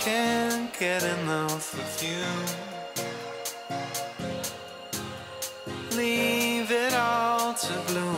can't get enough of you. Leave it all to bloom.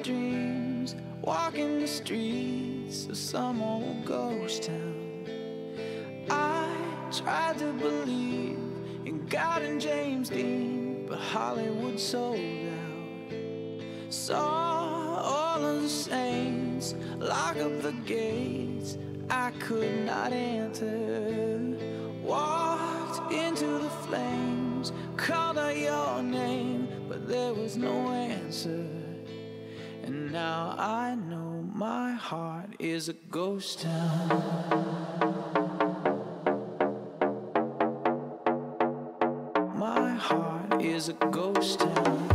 Dreams, walking the streets of some old ghost town. I tried to believe in God and James Dean, but Hollywood sold out. Saw all of the saints lock up the gates I could not enter. Walked into the flames, called out your name, but there was no answer. And now I know my heart is a ghost town. My heart is a ghost town.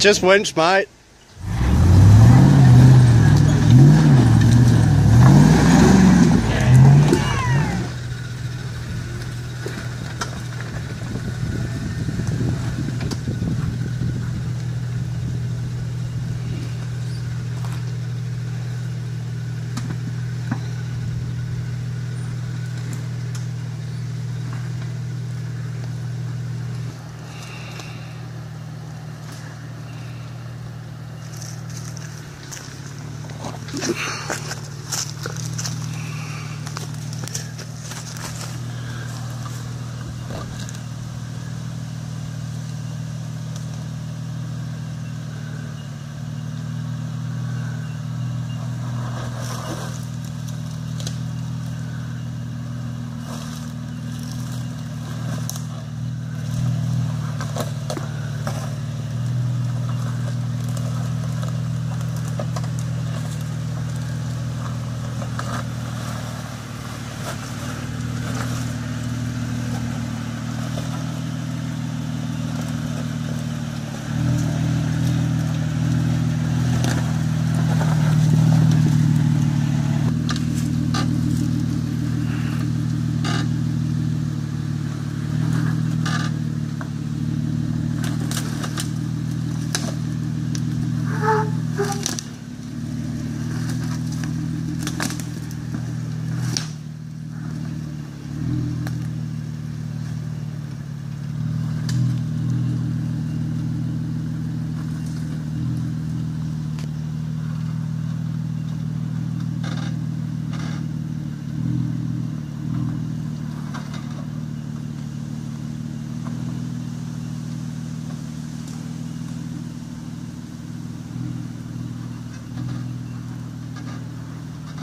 Just winch, mate. No.